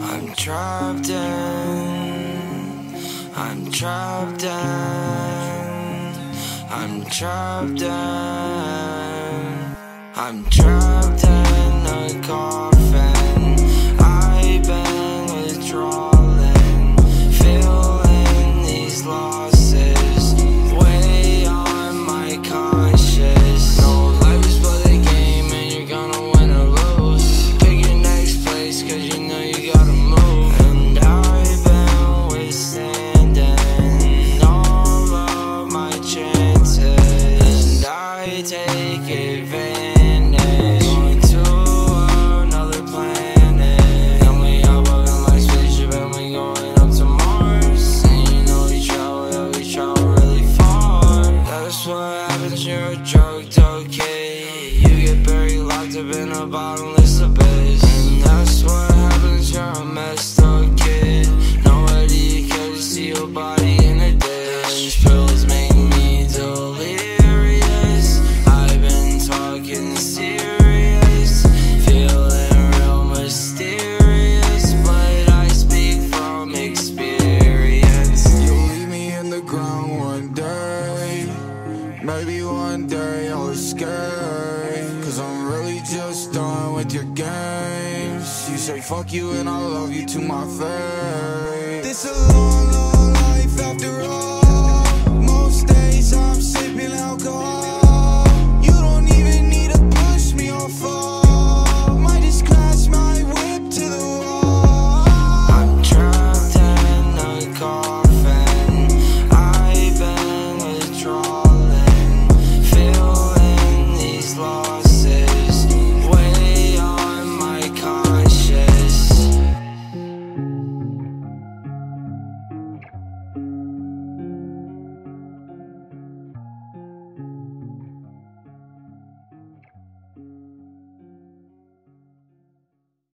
I'm trapped in, I'm trapped in, I'm trapped in, I'm trapped in a coffin. Happens, you're a up kid. You get buried, locked up in a bottomless abyss. And that's what happens, you're a messed one day I'll escape. Cause I'm really just done with your games. You say fuck you and I love you to my face. This